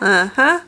Uh huh.